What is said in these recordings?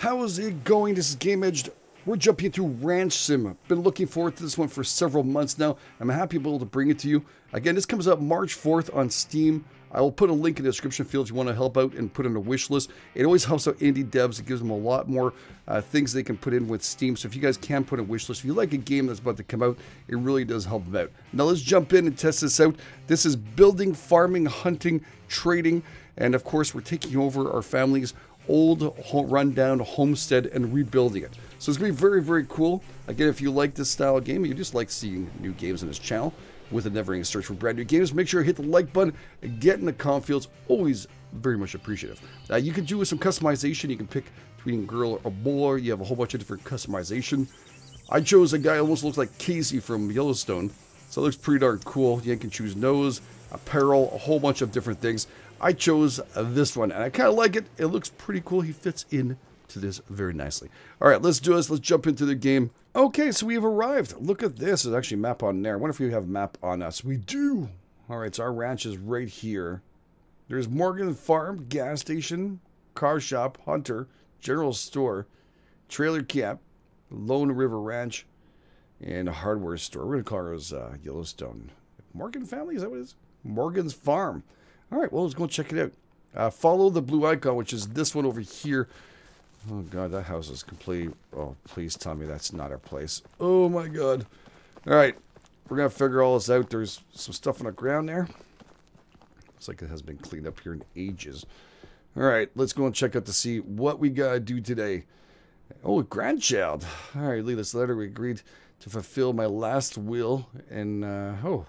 How is it going? This is Game Edged. We're jumping into Ranch Sim. Been looking forward to this one for several months now. I'm happy to be able to bring it to you. Again, this comes out March 4th on Steam. I will put a link in the description field if you want to help out and put in a wish list. It always helps out indie devs. It gives them a lot more uh, things they can put in with Steam. So if you guys can put a wish list, if you like a game that's about to come out, it really does help them out. Now let's jump in and test this out. This is building, farming, hunting, trading, and of course we're taking over our family's old rundown homestead and rebuilding it. So it's going to be very, very cool. Again, if you like this style of game, you just like seeing new games on this channel, with a never-ending search for brand new games. Make sure you hit the like button and get in the comment fields. Always very much appreciative. Uh, you can do with some customization. You can pick between girl or boy. You have a whole bunch of different customization. I chose a guy almost looks like Kayce from Yellowstone. So it looks pretty darn cool. You can choose nose, apparel, a whole bunch of different things. I chose this one, and I kind of like it. It looks pretty cool. He fits in to this very nicely. All right, let's do this. Let's jump into the game. Okay, so we've arrived. Look at this. There's actually map on there. I wonder if we have map on us. We do. All right, so our ranch is right here. There's Morgan Farm, gas station, car shop, hunter, general store, trailer camp, Lone River Ranch, and a hardware store. We're going to call ours uh, Yellowstone. Morgan family? Is that what it is? Morgan's Farm. All right, well, let's go check it out. Uh, follow the blue icon, which is this one over here. Oh god, that house is complete. Oh, please tell me that's not our place. Oh my god. Alright, we're gonna figure all this out. There's some stuff on the ground there. Looks like it has been cleaned up here in ages. Alright, let's go and check out to see what we gotta do today. Oh, grandchild. Alright, leave this letter. We agreed to fulfill my last will and, uh, oh,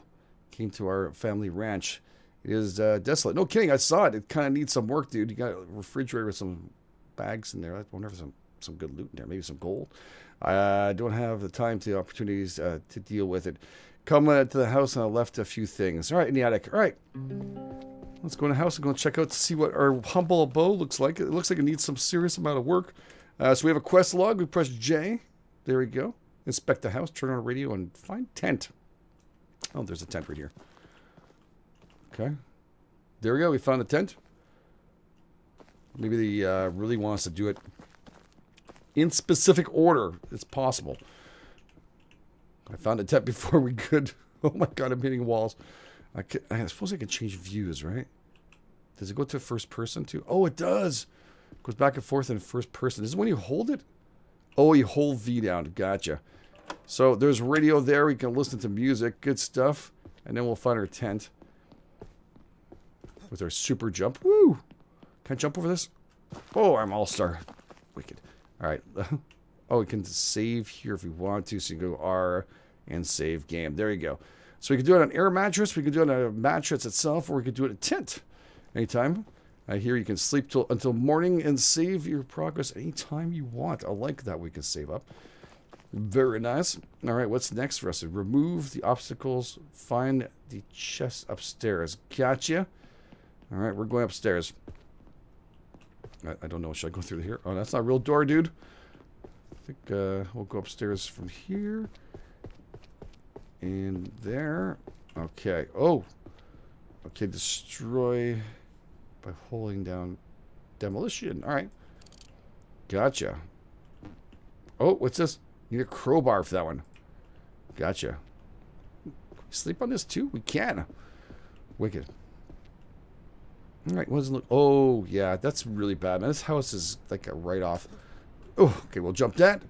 came to our family ranch. It is uh, desolate. No kidding, I saw it. It kind of needs some work, dude. You got a refrigerator with some bags in there. I wonder if some some good loot in there. Maybe some gold. I don't have the time to opportunities uh, to deal with it. Come uh, to the house and I left a few things. All right, in the attic. All right. Let's go in the house and go and check out to see what our humble abode looks like. It looks like it needs some serious amount of work. Uh, so we have a quest log. We press J. There we go. Inspect the house. Turn on radio and find tent. Oh, there's a tent right here. Okay. There we go. We found a tent. Maybe they uh, really want us to do it in specific order. It's possible. I found a tent before we could. Oh my god, I'm hitting walls. I, can, I suppose I can change views, right? Does it go to first person too? Oh, it does. It goes back and forth in first person. Is when you hold it? Oh, you hold V down. Gotcha. So there's radio there. We can listen to music. Good stuff. And then we'll find our tent. With our super jump. Woo! Can I jump over this? Oh, I'm all-star. Wicked. All right. oh, we can save here if we want to. So you go R and save game. There you go. So we can do it on air mattress. We can do it on a mattress itself, or we could do it in a tent anytime. Uh, here you can sleep till, until morning and save your progress anytime you want. I like that we can save up. Very nice. All right, what's next for us? Remove the obstacles. Find the chest upstairs. Gotcha. All right, we're going upstairs. I, I, don't know. Should I go through here? Oh, that's not a real door, dude. I think uh, we'll go upstairs from here. And there. Okay. Oh. Okay, destroy by holding down demolition. All right. Gotcha. Oh, what's this? Need a crowbar for that one. Gotcha. we sleep on this too? We can. Wicked. All right, what does it look? Oh, yeah, that's really bad. Man, this house is like a write-off. Oh, okay, we'll jump that.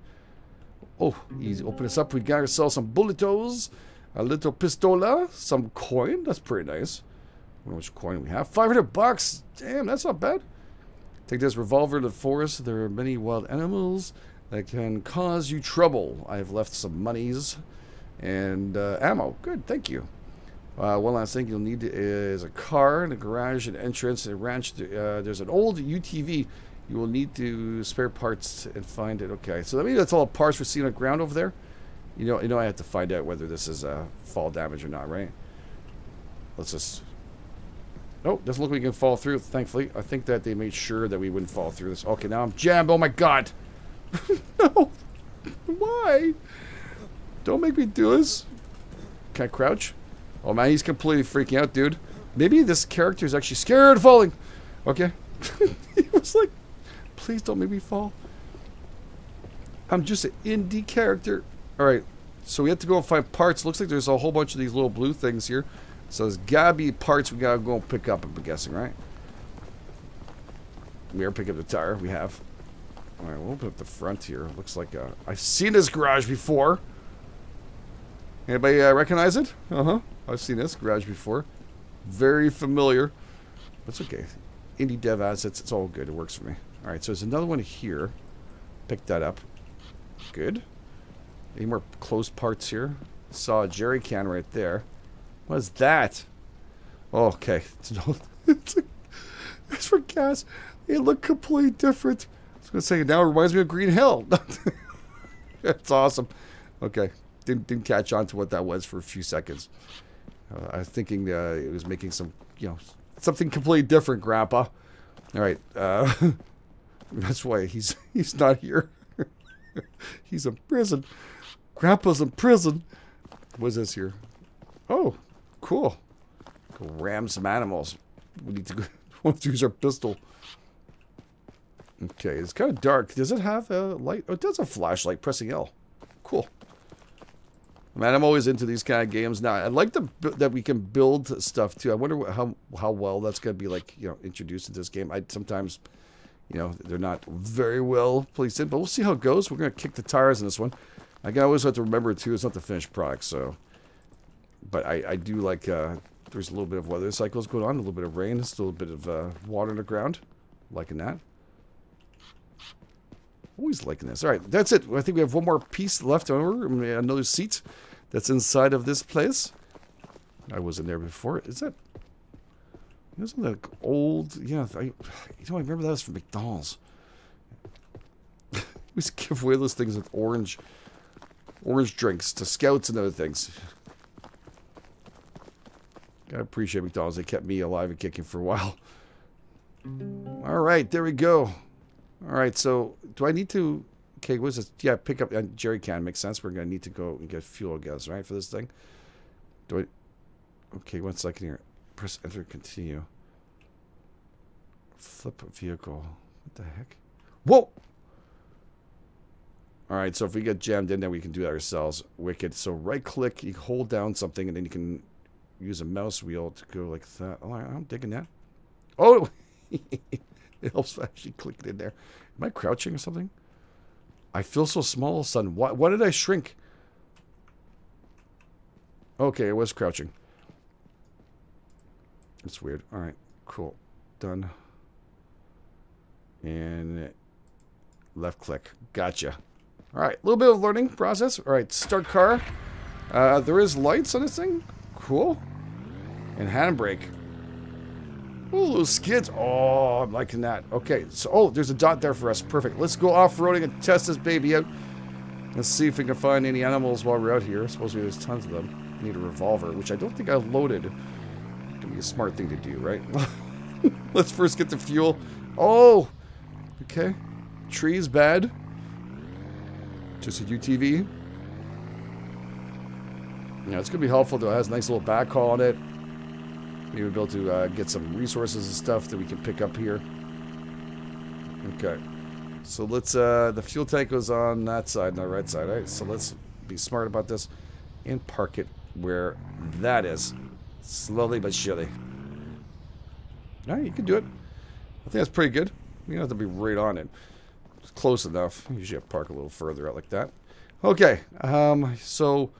Oh, easy. Open this up. We got ourselves some bulletos, a little pistola, some coin. That's pretty nice. I wonder which coin we have. 500 bucks. Damn, that's not bad. Take this revolver to the forest. There are many wild animals that can cause you trouble. I have left some monies and uh, ammo. Good, thank you. Uh, one last thing you'll need is a car, and a garage, and entrance, and ranch. Uh, there's an old UTV. You will need to spare parts and find it. Okay, so maybe that's all parts we're seeing on the ground over there. You know, you know, I have to find out whether this is uh, fall damage or not, right? Let's just. Oh, doesn't look like we can fall through. Thankfully, I think that they made sure that we wouldn't fall through this. Okay, now I'm jammed. Oh my god! no, why? Don't make me do this. Can I crouch? Oh man, he's completely freaking out, dude. Maybe this character is actually scared of falling. Okay. he was like, please don't make me fall. I'm just an indie character. All right, so we have to go and find parts. Looks like there's a whole bunch of these little blue things here. So there's gotta be parts we gotta go and pick up, I'm guessing, right? We are picking up the tire. We have. All right, we'll open up the front here. Looks like uh, I've seen this garage before. Anybody uh, recognize it? Uh-huh. I've seen this garage before. Very familiar. That's okay. Indie dev assets, it's all good. It works for me. All right, so there's another one here. Pick that up. Good. Any more closed parts here? Saw a jerry can right there. What's that? Oh, okay. It's, no, it's, it's for gas. It looked completely different. I was going to say, now it reminds me of Green Hell. That's awesome. Okay. Didn't, didn't catch on to what that was for a few seconds. Uh, I was thinking uh, it was making some, you know, something completely different, Grandpa. All right. Uh, that's why he's he's not here. he's in prison. Grandpa's in prison. What's this here? Oh, cool. Go ram some animals. We need to go, want to use our pistol. Okay, it's kind of dark. Does it have a light? Oh, it does have a flashlight. Pressing L. Cool. Man, I'm always into these kind of games now. I like the, that we can build stuff too. I wonder how how well that's going to be like you know introduced into this game. I sometimes, you know, they're not very well placed in, but we'll see how it goes. We're going to kick the tires in this one. I always have to remember too. It's not the finished product, so. But I I do like. Uh, there's a little bit of weather cycles going on, a little bit of rain, still a little bit of uh, water in the ground. Liking that. Always liking this. All right, that's it. I think we have one more piece left over. Another seat that's inside of this place. I wasn't there before. Is that... Isn't that old... Yeah, I, you know, I remember that was from McDonald's. we used to give away those things with orange... Orange drinks to scouts and other things. I appreciate McDonald's. They kept me alive and kicking for a while. All right, there we go. All right, so do I need to... Okay, what's this? Yeah, pick up a jerry can. Makes sense. We're going to need to go and get fuel gas, right, for this thing? Do I... Okay, one second here. Press enter, continue. Flip vehicle. What the heck? Whoa! Alright, so if we get jammed in there, we can do that ourselves. Wicked. So right-click, you hold down something, and then you can use a mouse wheel to go like that. Oh, I'm digging that. Oh! it helps actually click it in there. Am I crouching or something? I feel so small, son. Why, why did I shrink? Okay, I was crouching. That's weird. All right, cool. Done. And left click. Gotcha. All right, a little bit of learning process. All right, start car. Uh, there is lights on this thing. Cool. And handbrake. Oh, those skids. Oh, I'm liking that. Okay, so, oh, there's a dot there for us. Perfect. Let's go off-roading and test this baby out. Let's see if we can find any animals while we're out here. Supposedly there's tons of them. I need a revolver, which I don't think I loaded. Could be a smart thing to do, right? Let's first get the fuel. Oh! Okay. Trees bad. Just a UTV. Yeah, it's to be helpful, though. It has a nice little backhaul on it. We'll be able to uh, get some resources and stuff that we can pick up here. Okay. So let's, uh, the fuel tank goes on that side, not right side, All right, So let's be smart about this and park it where that is. Slowly but surely. Alright, you can do it. I think that's pretty good. You don't have to be right on it. It's close enough. Usually I park a little further out like that. Okay, um, so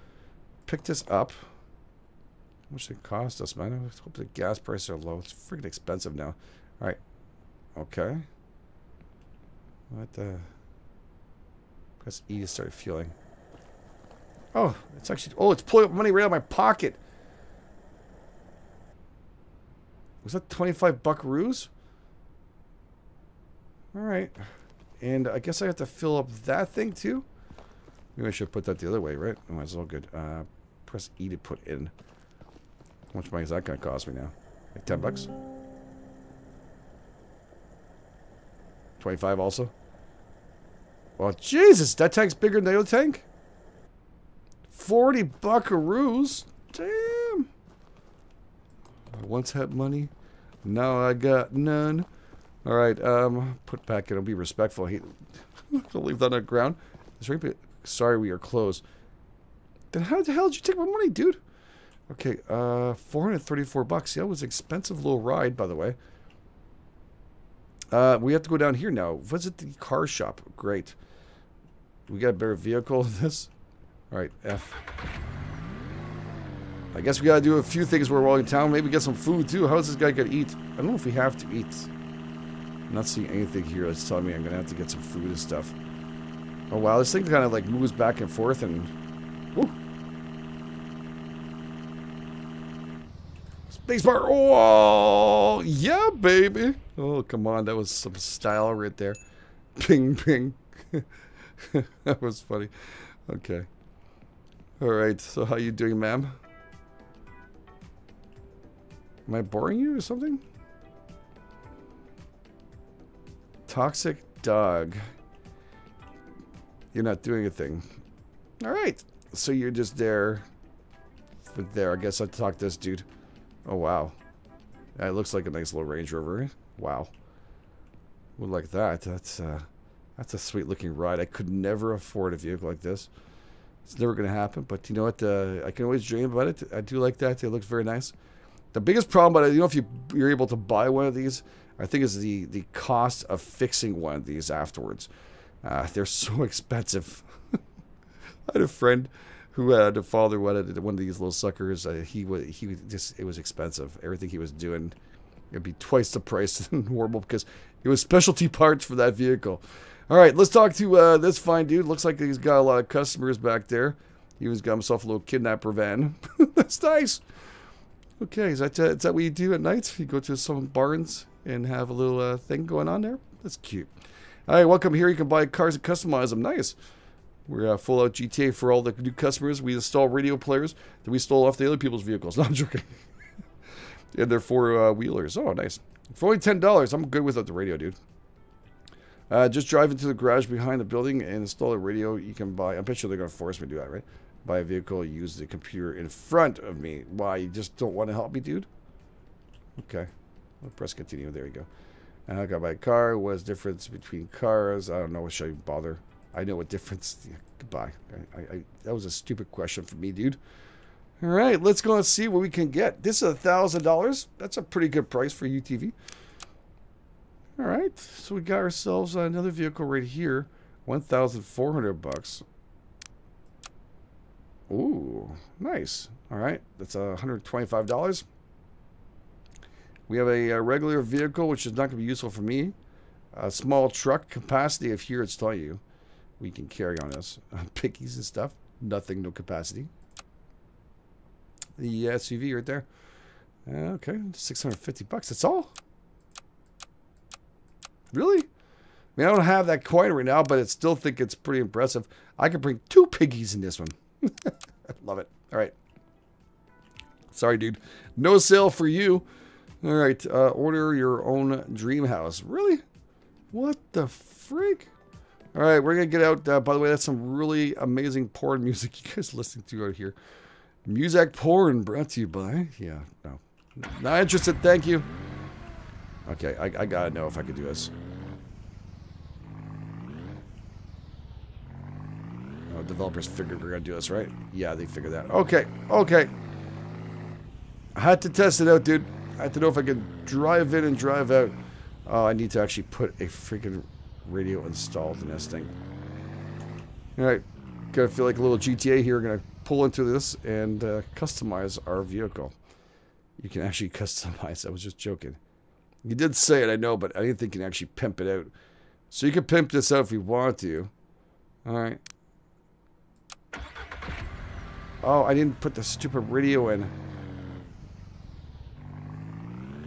pick this up. Much it cost us, man? I hope the gas prices are low. It's freaking expensive now. All right. Okay. What the? Press E to start fueling. Oh, it's actually... Oh, it's pulling money right out of my pocket. Was that 25 buckaroos? Alright. And I guess I have to fill up that thing too? Maybe I should put that the other way, right? Oh, it's all good. Uh, press E to put in. How much money is that going to cost me now? Like 10 bucks? 25 also? Well, Jesus, that tank's bigger than the other tank? 40 buckaroos? Damn. I once had money. Now I got none. Alright, um, put back in. I'll be respectful. He, I'll leave that on the ground. Sorry, we are closed. Then how the hell did you take my money, dude? Okay, uh, 434 bucks. Yeah, it was an expensive little ride, by the way. Uh, we have to go down here now. Visit the car shop. Great. We got a better vehicle than this. All right, F. I guess we gotta do a few things while we're in town. Maybe get some food too. How's this guy gonna eat? I don't know if we have to eat. I'm not seeing anything here that's telling me I'm gonna have to get some food and stuff. Oh wow, this thing kind of like moves back and forth and... Woo. Spacebar! Oh, yeah, baby! Oh, come on, that was some style right there. Ping, ping. that was funny. Okay. Alright, so how you doing, ma'am? Am I boring you or something? Toxic dog. You're not doing a thing. Alright. So you're just there. For there. I guess I'll talk to this dude. Oh, wow. That looks like a nice little Range Rover. Wow. Would like that. That's, uh... That's a sweet looking ride. I could never afford a vehicle like this. It's never going to happen, but you know what? Uh, I can always dream about it. I do like that. It looks very nice. The biggest problem, but you know, if you you're able to buy one of these, I think is the the cost of fixing one of these afterwards. Uh, they're so expensive. I had a friend who had a father wanted one of these little suckers. Uh, he was he just it was expensive. Everything he was doing, it'd be twice the price than normal because it was specialty parts for that vehicle. All right, let's talk to uh, this fine dude. Looks like he's got a lot of customers back there. He was got himself a little kidnapper van. That's nice. Okay, is that, that what you do at night? You go to some barns and have a little uh, thing going on there? That's cute. All right, welcome here. You can buy cars and customize them. Nice. We're uh, full out GTA for all the new customers. We install radio players that we stole off the other people's vehicles. No, I'm joking. and they're four uh, wheelers. Oh, nice. For only $10, I'm good without the radio, dude. Uh, just drive into the garage behind the building and install a radio you can buy. I'm pretty sure they're going to force me to do that, right? Buy a vehicle, use the computer in front of me. Why? You just don't want to help me, dude? Okay. I'll press continue. There you go. And I got my car. What's difference between cars? I don't know. Should I bother? I know what difference. Yeah, goodbye. I, I, that was a stupid question for me, dude. All right, let's go and see what we can get. This is a thousand dollars. That's a pretty good price for UTV. All right, so we got ourselves another vehicle right here, one thousand four hundred bucks. Ooh, nice. All right, that's a hundred twenty-five dollars. We have a, a, regular vehicle, which is not going to be useful for me. A small truck capacity of here, it's telling you. We can carry on this. Pickies and stuff. Nothing, no capacity. The SUV right there. Okay, 650 bucks. That's all. Really? I mean, I don't have that coin right now, but I still think it's pretty impressive. I could bring two piggies in this one. I love it. All right. Sorry, dude. No sale for you. All right. Uh, order your own dream house. Really? What the freak? All right. We're going to get out. Uh, by the way, that's some really amazing porn music you guys listening to out here. Music porn brought to you by... Yeah, no. Not interested. Thank you. Okay, I, I gotta know if I could do this. Oh, developers figured we're gonna do this, right? Yeah, they figured that. Okay, okay. I had to test it out, dude. I had to know if I could drive in and drive out. Oh, I need to actually put a freaking radio installed in this thing. Alright, gotta feel like a little GTA here. Gonna pull into this and uh, customize our vehicle. You can actually customize. I was just joking. You did say it, I know, but I didn't think you can actually pimp it out. So you can pimp this out if you want to. Alright. Oh, I didn't put the stupid radio in.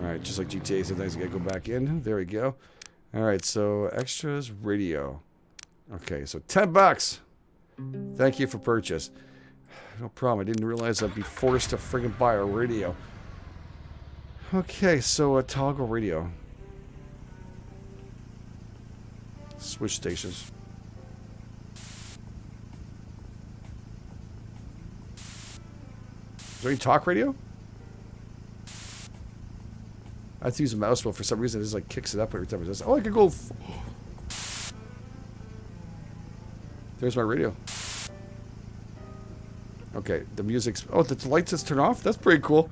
Alright, just like GTA, sometimes you gotta go back in. There we go. Alright, so extras radio. Okay, so 10 bucks. Thank you for purchase. No problem. I didn't realize I'd be forced to friggin' buy a radio. Okay, so a toggle radio. Switch stations. Is there any talk radio? I have to use a mouse wheel for some reason. It just like kicks it up every time it does. Oh, I could go. There There's my radio. Okay, the music's... Oh, the lights just turn off? That's pretty cool.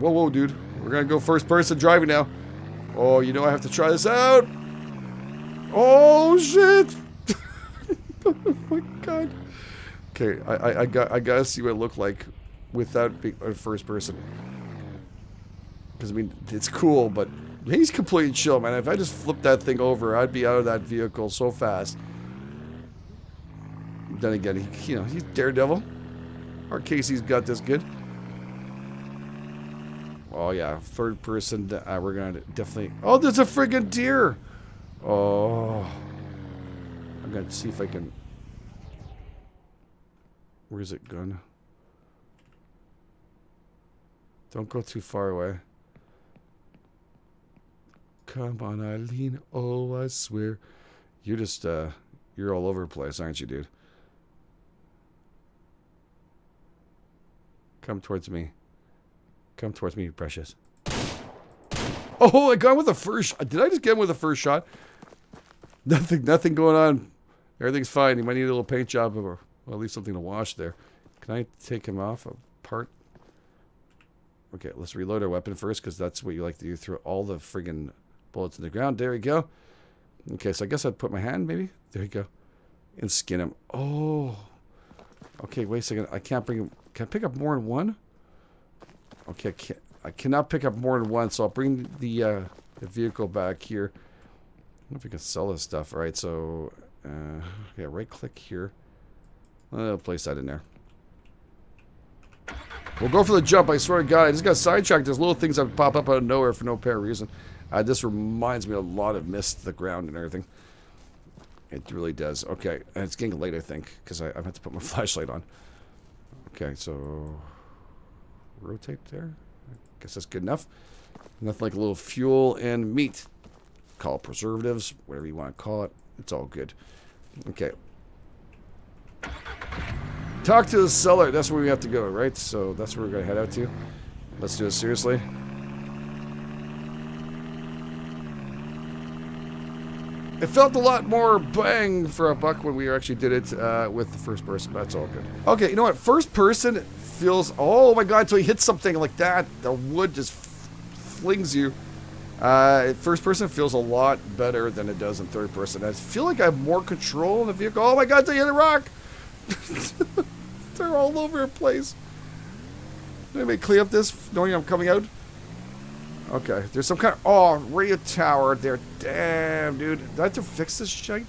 Whoa, whoa, dude. We're gonna go first person driving now. Oh, you know I have to try this out. Oh, shit. oh, my God. Okay, I, I, I, got, I gotta see what it looked like without being first person. Because, I mean, it's cool, but he's completely chill, man. If I just flipped that thing over, I'd be out of that vehicle so fast. Then again, he, you know, he's Daredevil. Our Kayce's got this good. Oh, yeah. Third person. Uh, we're going to definitely... Oh, there's a friggin' deer. Oh. I'm going to see if I can... Where's it gone? Don't go too far away. Come on, Eileen. Oh, I swear. You're just, uh, you're all over the place, aren't you, dude? Come towards me. Come towards me, precious. Oh, I got him with the first Did I just get him with the first shot? Nothing, nothing going on. Everything's fine. He might need a little paint job or well, at least something to wash there. Can I take him off a part? Okay, let's reload our weapon first because that's what you like to do. Throw all the friggin' bullets in the ground. There we go. Okay, so I guess I'd put my hand maybe. There you go. And skin him. Oh. Okay, wait a second. I can't bring him. Can I pick up more than one? Okay, I, can't, I cannot pick up more than one, so I'll bring the, uh, the vehicle back here. I don't know if we can sell this stuff. All right, so uh, yeah, right click here. I'll place that in there. We'll go for the jump. I swear to God, I just got sidetracked. There's little things that pop up out of nowhere for no apparent reason. Uh, this reminds me a lot of Mist, the ground and everything. It really does. Okay, and it's getting late, I think, because I, I have to put my flashlight on. Okay, so rotate there. I guess that's good enough. Nothing like a little fuel and meat. Call preservatives, whatever you want to call it. It's all good. Okay. Talk to the seller. That's where we have to go, right? So that's where we're going to head out to. Let's do it seriously. It felt a lot more bang for a buck when we actually did it uh, with the first person. That's all good. Okay, you know what? First person feels... Oh my god, until you hit something like that, the wood just flings you. Uh, first person feels a lot better than it does in third person. I feel like I have more control in the vehicle. Oh my god, they hit a rock! They're all over the place. Anybody clean up this knowing I'm coming out? Okay, there's some kind of... Oh, radio tower there. Damn, dude. Do I have to fix this shit?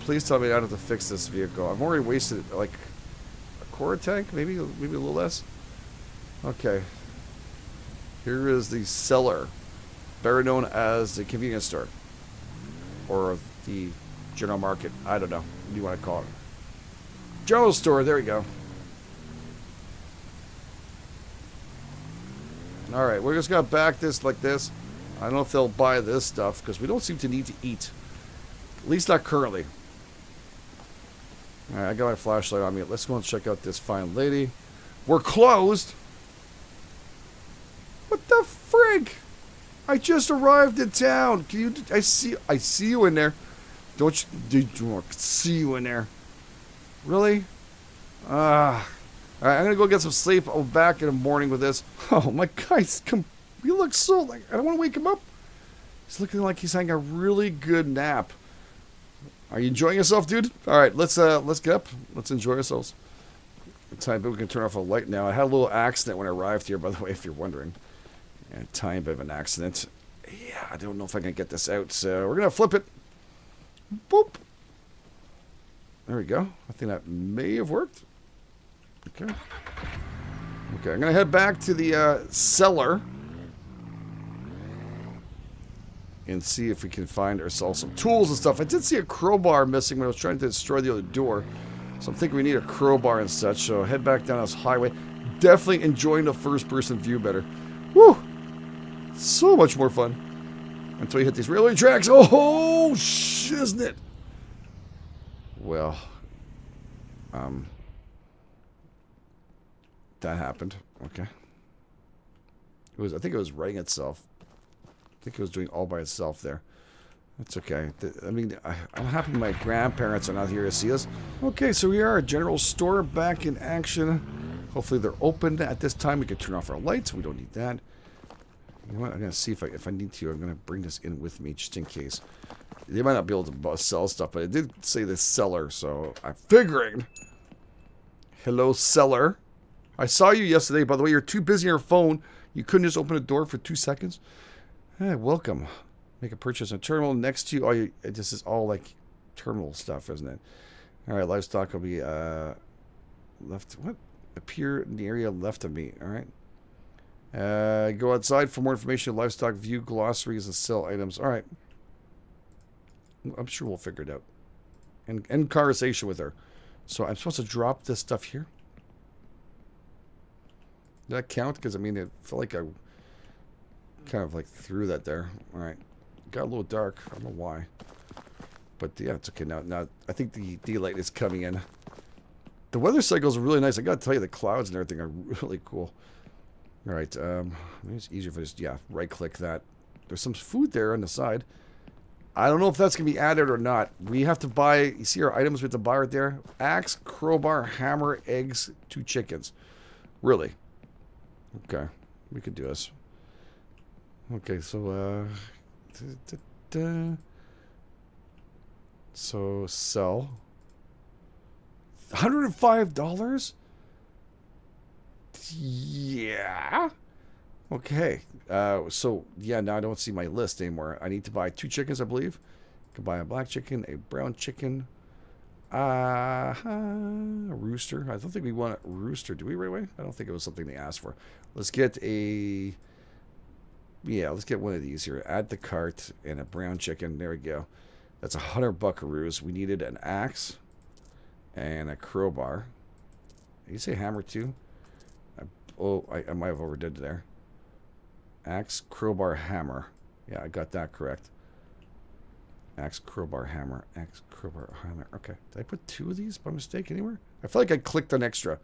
Please tell me I don't have to fix this vehicle. I've already wasted, like, a quarter tank? Maybe, maybe a little less? Okay. Here is the seller. Better known as the convenience store. Or the general market. I don't know. What do you want to call it? General store. There we go. Alright, we're just to back this like this. I don't know if they'll buy this stuff, because we don't seem to need to eat. At least not currently. Alright, I got my flashlight on me. Let's go and check out this fine lady. We're closed! What the frig? I just arrived in town. Can you... I see... I see you in there. Don't you... You see you in there? Really? Ah... Uh, Alright, I'm gonna go get some sleep. I'll be back in the morning with this. Oh my guys, come he looks so like I don't wanna wake him up. He's looking like he's having a really good nap. Are you enjoying yourself, dude? Alright, let's uh let's get up. Let's enjoy ourselves. Time but we can turn off a light now. I had a little accident when I arrived here, by the way, if you're wondering. Yeah, tiny bit of an accident. Yeah, I don't know if I can get this out, so we're gonna flip it. Boop. There we go. I think that may have worked. Okay. Okay, I'm going to head back to the uh, cellar. And see if we can find ourselves some tools and stuff. I did see a crowbar missing when I was trying to destroy the other door. So I'm thinking we need a crowbar and such. So head back down this highway. Definitely enjoying the first person view better. Woo! So much more fun. Until you hit these railway tracks. Oh, shiznit! Well, um, that happened. Okay. It was. I think it was writing itself. I think it was doing all by itself there. That's okay. I mean, I, am happy my grandparents are not here to see us. Okay, so we are a general store back in action. Hopefully they're open at this time. We can turn off our lights. We don't need that. You know what? I'm going to see if I, if I need to. I'm going to bring this in with me just in case. They might not be able to sell stuff, but it did say the seller, so I'm figuring. Hello, seller. I saw you yesterday. By the way, you're too busy on your phone. You couldn't just open a door for two seconds. Hey, welcome. Make a purchase on terminal next to you. Oh, you, this is all like terminal stuff, isn't it? All right, livestock will be uh, left. What? Appear in the area left of me. All right. Uh, go outside for more information. Livestock view glossaries and sell items. All right. I'm sure we'll figure it out. And conversation with her. So I'm supposed to drop this stuff here. Did that count? Because I mean, it felt like I kind of like threw that there. All right. Got a little dark. I don't know why. But yeah, it's okay now. Now I think the daylight is coming in. The weather cycles are really nice. I gotta tell you, the clouds and everything are really cool. All right, um, it's easier if I just yeah right click that. There's some food there on the side. I don't know if that's gonna be added or not. We have to buy. You see our items we have to buy right there: axe, crowbar, hammer, eggs, two chickens. Really? Okay, we could do this. Okay, so uh, da, da, da. so sell. $105? Yeah. Okay. Uh, so, yeah, now I don't see my list anymore. I need to buy two chickens, I believe. I can buy a black chicken, a brown chicken, uh, a rooster. I don't think we want a rooster. Do we right away? I don't think it was something they asked for. Let's get a... Yeah, let's get one of these here. Add the cart and a brown chicken. There we go. That's a hundred buckaroos. We needed an axe and a crowbar. Did you say hammer too? I, oh, I, I might have overdid there. Axe, crowbar, hammer. Yeah, I got that correct. Axe, crowbar, hammer. Axe, crowbar, hammer. Okay. Did I put two of these by mistake anywhere? I feel like I clicked an extra.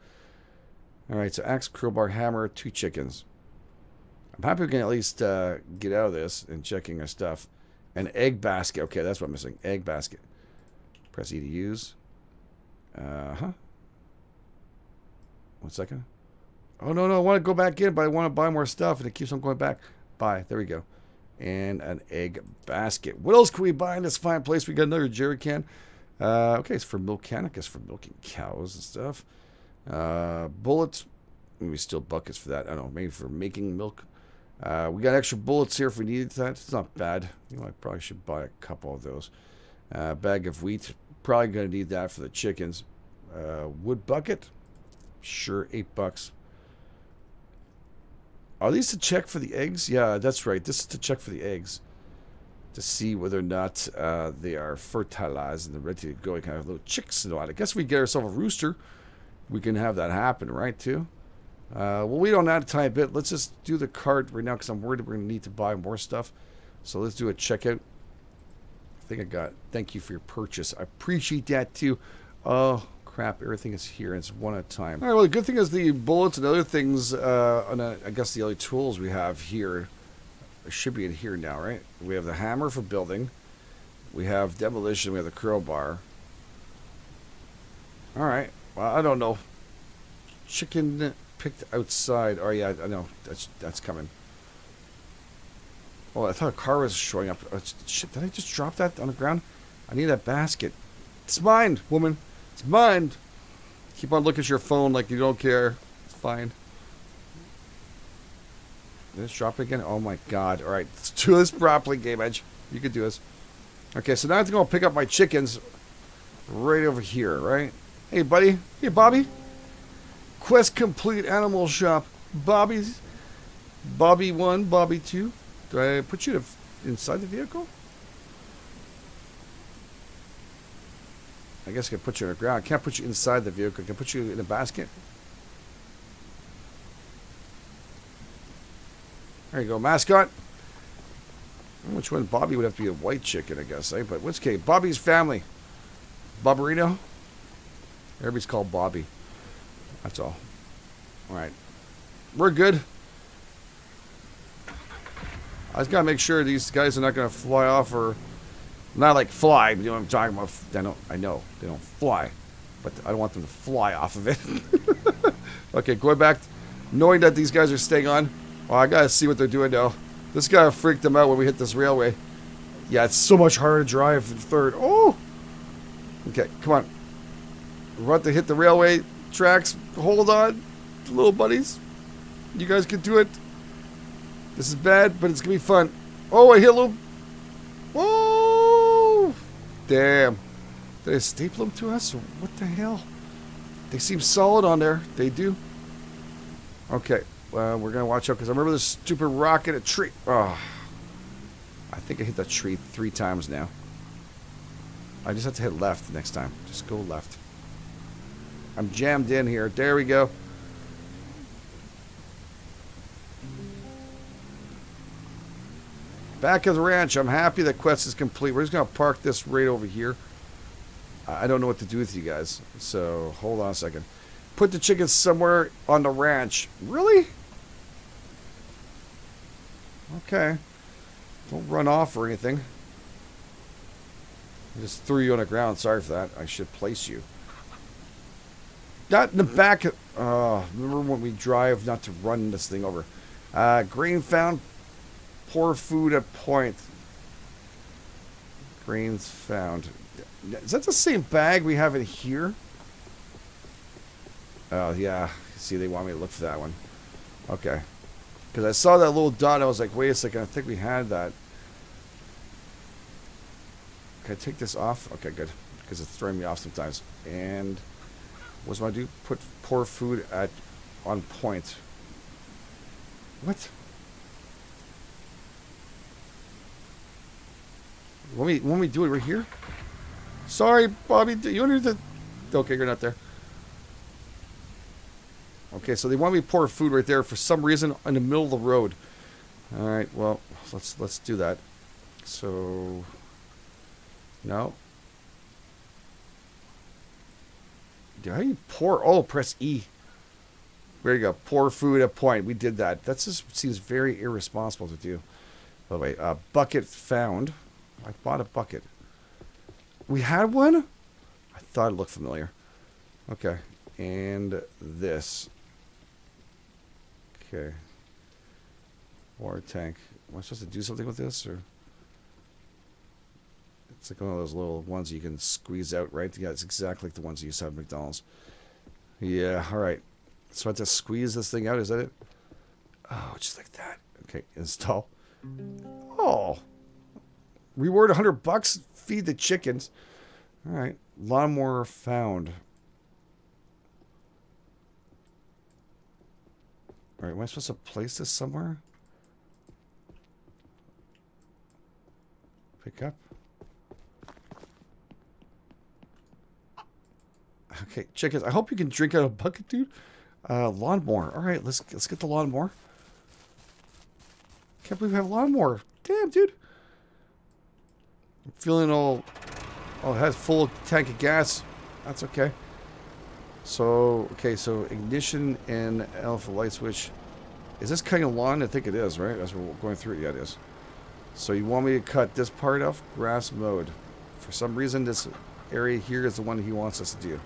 Alright, so axe, crowbar, hammer, two chickens. I'm happy we can at least uh, get out of this and checking our stuff. An egg basket. Okay, that's what I'm missing. Egg basket. Press E to use. Uh-huh. One second. Oh, no, no. I want to go back in, but I want to buy more stuff, and it keeps on going back. Buy. There we go. And an egg basket. What else can we buy in this fine place? We got another jerry can. Uh, okay, it's for milk can. I guess for milking cows and stuff. Uh, bullets. Maybe still buckets for that. I don't know. Maybe for making milk. Uh, we got extra bullets here if we needed that. It's not bad. You know, I probably should buy a couple of those. Uh, bag of wheat. Probably going to need that for the chickens. Uh, wood bucket. Sure, eight bucks. Are these to check for the eggs? Yeah, that's right. This is to check for the eggs. To see whether or not uh, they are fertilized and they're ready to go. Kind of little chicks and all. I guess we get ourselves a rooster. We can have that happen, right, too? Uh, well, we don't have time a bit. Let's just do the cart right now because I'm worried we're going to need to buy more stuff. So let's do a checkout. I think I got Thank you for your purchase. I appreciate that too. Oh, crap. Everything is here. It's one at a time. All right. Well, the good thing is the bullets and other things, uh, and uh, I guess the other tools we have here should be in here now, right? We have the hammer for building. We have demolition. We have the crowbar. All right. Well, I don't know. Chicken picked outside. Oh, yeah. I know. That's, that's coming. Oh, I thought a car was showing up. Oh, shit, did I just drop that on the ground? I need that basket. It's mine, woman. It's mine. Keep on looking at your phone like you don't care. It's fine. Let's drop it again. Oh my god. Alright, let's do this properly, Game Edge. You could do this. Okay, so now I have to go pick up my chickens right over here, right? Hey, buddy. Hey, Bobby. Quest complete animal shop. Bobby's. Bobby 1, Bobby 2. Do I put you to inside the vehicle? I guess I can put you on the ground. I can't put you inside the vehicle. I can put you in a basket. There you go, mascot. Which one? Bobby would have to be a white chicken, I guess, eh? But what's okay? Bobby's family. Bobberino? Everybody's called Bobby. That's all. All right. We're good. I just gotta make sure these guys are not gonna fly off or Not like fly, you know what I'm talking about. I don't, I know, they don't fly. But I don't want them to fly off of it. okay, going back, knowing that these guys are staying on. Oh, I gotta see what they're doing now. This guy freaked them out when we hit this railway. Yeah, it's so much harder to drive in third. Oh! Okay, come on. We're about to hit the railway tracks. Hold on, little buddies. You guys can do it. This is bad, but it's gonna be fun. Oh, I hit a little. Damn. Did I staple them to us? What the hell? They seem solid on there. They do. Okay. Well, we're gonna watch out because I remember this stupid rock in a tree. Oh. I think I hit that tree three times now. I just have to hit left next time. Just go left. I'm jammed in here. There we go. Back at the ranch. I'm happy that quest is complete. We're just going to park this right over here. I don't know what to do with you guys. So, hold on a second. Put the chickens somewhere on the ranch. Really? Okay. Don't run off or anything. I just threw you on the ground. Sorry for that. I should place you. Not in the back. Of, uh, remember when we drive not to run this thing over. Uh, grain found. Poor food at point. Grains found. Is that the same bag we have in here? Oh, yeah. See, they want me to look for that one. Okay. Because I saw that little dot, I was like, wait a second, I think we had that. Can I take this off? Okay, good. Because it's throwing me off sometimes. And what's my do? Put poor food at on point. What? When we when we do it right here? Sorry, Bobby. You don't need to. Okay, you're not there. Okay, so they want me to pour food right there for some reason in the middle of the road. All right, well, let's let's do that. So, no. How do you pour? Oh, press E. There you go. Pour food at point. We did that. That just seems very irresponsible to do. By the way, uh, bucket found. I bought a bucket. We had one? I thought it looked familiar. Okay. And this. Okay. Water tank. Am I supposed to do something with this? or? It's like one of those little ones you can squeeze out, right? Yeah, it's exactly like the ones you used to have at McDonald's. Yeah, alright. So I have to squeeze this thing out, is that it? Oh, just like that. Okay, install. Oh. Reward 100 bucks. Feed the chickens. All right. Lawnmower found. All right. Am I supposed to place this somewhere? Pick up. Okay, chickens. I hope you can drink out of a bucket, dude. Uh, lawnmower. All right, let's let's get the lawnmower. Can't believe we have a lawnmower. Damn, dude. I'm feeling all, all has full tank of gas. That's okay. So, okay, so ignition and alpha light switch. Is this cutting a lawn? I think it is, right? As we're going through it, yeah, it is. So you want me to cut this part off? Grass mode. For some reason, this area here is the one he wants us to do.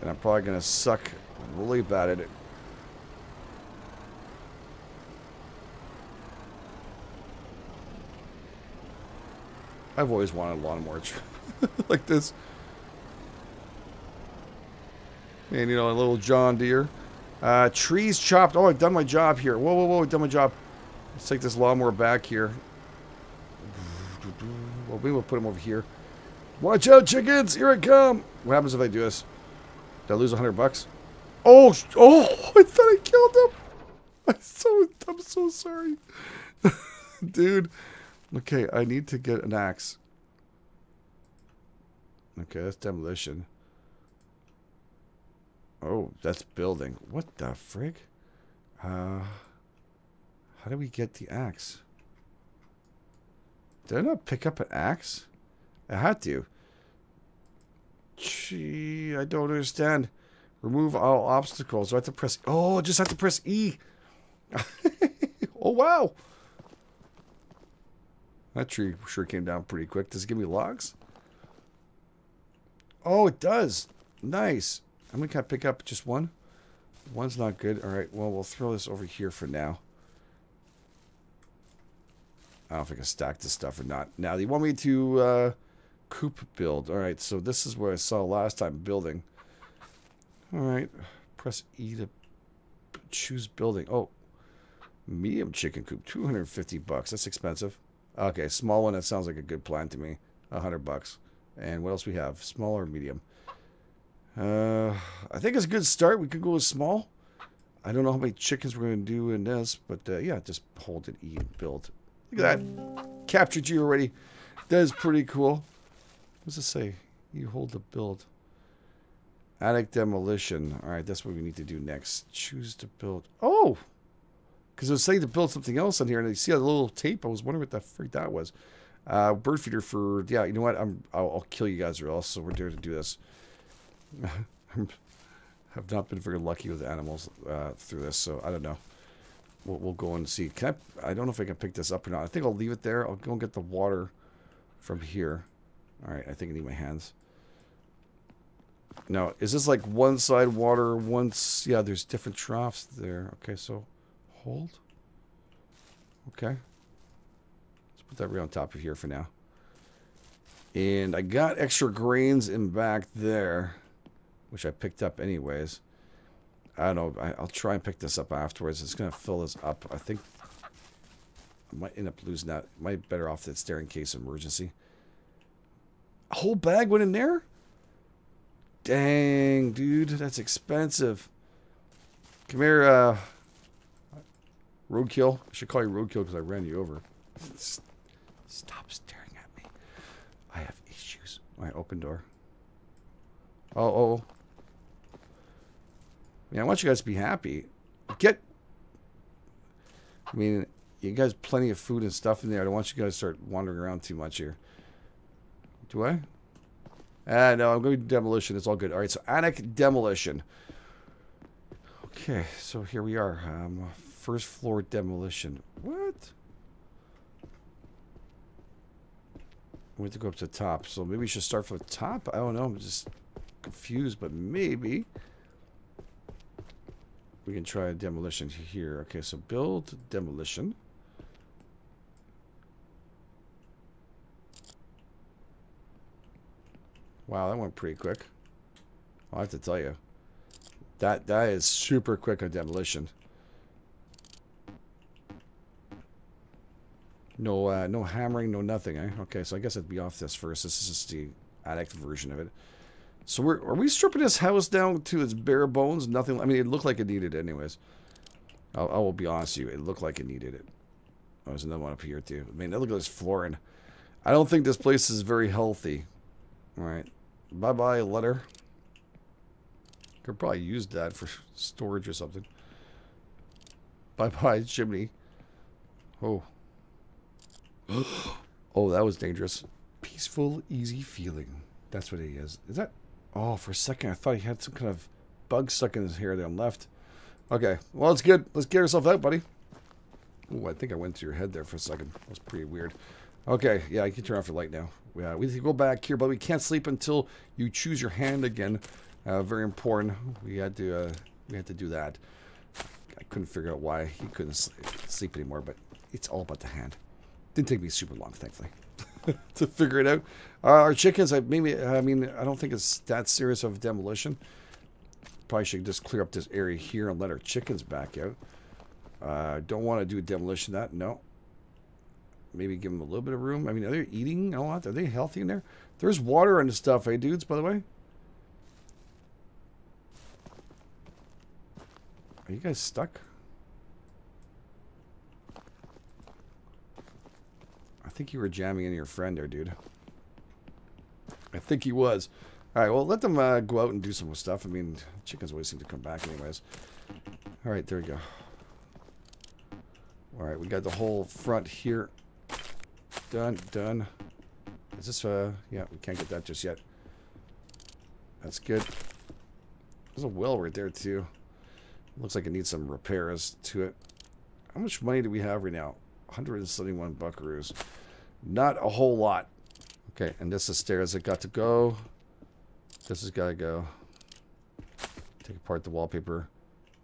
And I'm probably going to suck really bad at it. I've always wanted a lawnmower like this. And, you know, a little John Deere. Uh, trees chopped. Oh, I've done my job here. Whoa, whoa, whoa, I've done my job. Let's take this lawnmower back here. Well, we will put him over here. Watch out, chickens! Here I come! What happens if I do this? Did I lose a hundred bucks? Oh, oh! I thought I killed him. I'm so, I'm so sorry, dude. Okay, I need to get an axe. Okay, that's demolition. Oh, that's building. What the frig? Uh, how do we get the axe? Did I not pick up an axe? I had to. Gee, I don't understand. Remove all obstacles. I have to press... Oh, I just have to press E. oh, wow. That tree sure came down pretty quick. Does it give me logs? Oh, it does. Nice. I'm going to pick up just one. One's not good. All right, well, we'll throw this over here for now. I don't know if I can stack this stuff or not. Now, you want me to uh, coop build. All right, so this is what I saw last time building. All right, press E to choose building. Oh, medium chicken coop, 250 bucks. That's expensive. Okay, small one, that sounds like a good plan to me. A 100 bucks. And what else we have? Small or medium? Uh, I think it's a good start. We could go with small. I don't know how many chickens we're going to do in this, but uh, yeah, just hold it, E, and build. Look at that. Captured you already. That is pretty cool. What does it say? You hold the build. Attic demolition. All right, that's what we need to do next. Choose to build. Oh! Because it was saying to build something else on here, and you see a little tape. I was wondering what the freak that was. Uh, bird feeder for... Yeah, you know what? I'm, I'll, I'll kill you guys or else, so we're there to do this. I have not been very lucky with animals uh, through this, so I don't know. We'll, we'll, go and see. Can I? I don't know if I can pick this up or not. I think I'll leave it there. I'll go and get the water from here. All right, I think I need my hands. Now, is this like one side water, once? Yeah, there's different troughs there. Okay, so hold. Okay. Let's put that right on top of here for now. And I got extra grains in back there which I picked up anyways. I don't know. I, will try and pick this up afterwards. It's going to fill this up. I think I might end up losing that. Might be better off that's there in case emergency. A whole bag went in there? Dang, dude. That's expensive. Come here, uh... Roadkill. I should call you Roadkill because I ran you over. Stop staring at me. I have issues. My open door. Oh, oh. I mean, I want you guys to be happy. Get. I mean, you guys plenty of food and stuff in there. I don't want you guys to start wandering around too much here. Do I? Ah, no, I'm going to demolition. It's all good. All right, so attic demolition. Okay, so here we are. Um, first floor demolition. What? We have to go up to the top, so maybe we should start from the top. I don't know. I'm just confused, but maybe. We can try a demolition here. Okay, so build demolition. Wow, that went pretty quick. I have to tell you. That that is super quick on demolition. No uh, no hammering, no nothing, eh? Okay, so I guess I'd be off this first. This is just the addict version of it. So we're, are we stripping this house down to its bare bones? Nothing. I mean, it looked like it needed it anyways. I'll, I will be honest with you. It looked like it needed it. Oh, there's another one up here, too. I mean, look at this flooring. I don't think this place is very healthy. All right. Bye-bye, letter. Could probably use that for storage or something. Bye-bye, chimney. Oh. oh, that was dangerous. Peaceful, easy feeling. That's what he is. Is that Oh, for a second, I thought he had some kind of bug stuck in his hair on left. Okay, well, it's good. Let's get yourself out, buddy. Oh, I think I went to your head there for a second. That was pretty weird. Okay, yeah, you can turn off the light now. Yeah, we need to go back here, but we can't sleep until you choose your hand again. Uh, very important. We had to uh, we had to do that. I couldn't figure out why he couldn't sleep anymore, but it's all about the hand. Didn't take me super long, thankfully. to figure it out. Uh, our chickens, I maybe I mean I don't think it's that serious of demolition. Probably should just clear up this area here and let our chickens back out. Uh, don't want to do a demolition that no. Maybe give them a little bit of room. I mean, are they eating a lot? Are they healthy in there? There's water and stuff, hey dudes. By the way, are you guys stuck? Think you were jamming in your friend there, dude. I think he was. All right, well, let them uh, go out and do some stuff. I mean, chickens always seem to come back anyways. All right, there we go. All right, we got the whole front here. Done, done. Is this, uh, yeah, we can't get that just yet. That's good. There's a well right there, too. Looks like it needs some repairs to it. How much money do we have right now? 171 buckaroos. Not a whole lot. Okay, and this is stairs that got to go. This has got to go. Take apart the wallpaper.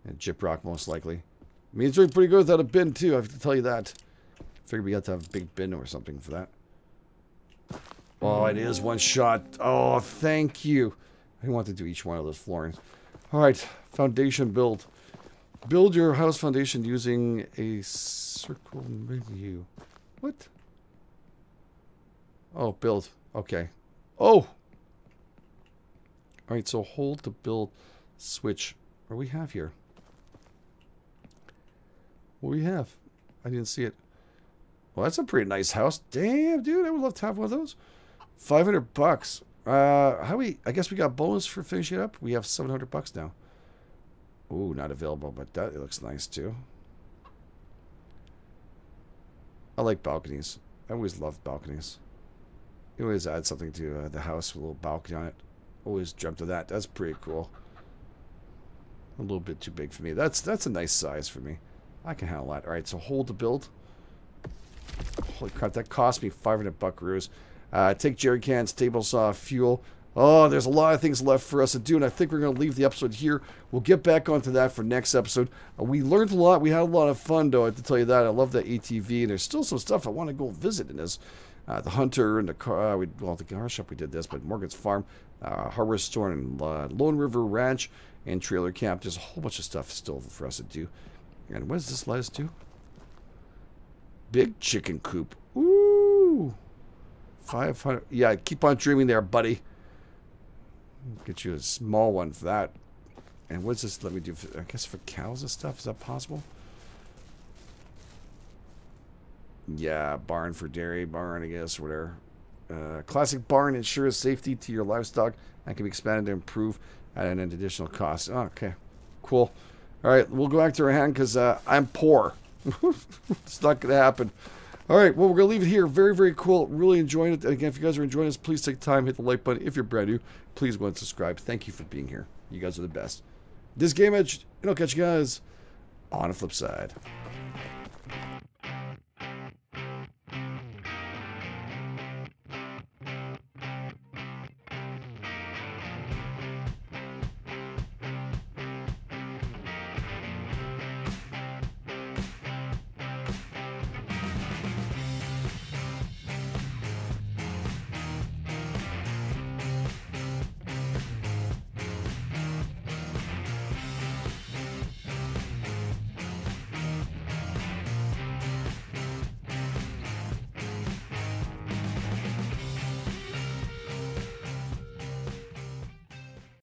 And gyprock, most likely. I mean, it's doing pretty good without a bin, too. I have to tell you that. Figured we got to have a big bin or something for that. Oh, it is one shot. Oh, thank you. I want to do each one of those floorings. All right, foundation build. Build your house foundation using a circle menu. What? Oh, build. Okay. Oh! Alright, so hold to build switch. What do we have here? What do we have? I didn't see it. Well, that's a pretty nice house. Damn, dude, I would love to have one of those. 500 bucks. Uh, how we, I guess we got bonus for finishing it up. We have 700 bucks now. Ooh, not available, but that looks nice too. I like balconies. I always loved balconies. You always add something to uh, the house with a little balcony on it. Always dreamt of that. That's pretty cool. A little bit too big for me. That's that's a nice size for me. I can handle that. All right, so hold the build. Holy crap, that cost me 500 buckaroos. Uh, take jerry cans, table saw, fuel. Oh, there's a lot of things left for us to do, and I think we're going to leave the episode here. We'll get back onto that for next episode. Uh, we learned a lot. We had a lot of fun, though, I have to tell you that. I love that ATV, and there's still some stuff I want to go visit in this. Uh, the Hunter and the car, uh, we, well, the car shop we did this, but Morgan's Farm, uh, Hardware Store, and uh, Lone River Ranch, and Trailer Camp. There's a whole bunch of stuff still for us to do. And what does this let us do? Big chicken coop. Ooh. 500. Yeah, keep on dreaming there, buddy. Get you a small one for that. And what's this let me do? For, I guess for cows and stuff? Is that possible? Yeah, barn for dairy, barn, I guess, whatever. Uh, classic barn ensures safety to your livestock and can be expanded to improve at an additional cost. Oh, okay, cool. All right, we'll go back to our hand because uh, I'm poor. it's not going to happen. All right, well, we're going to leave it here. Very, very cool. Really enjoying it. And again, if you guys are enjoying this, please take time, hit the like button. If you're brand new, please go and subscribe. Thank you for being here. You guys are the best. This GameEdged, and I'll catch you guys on the flip side.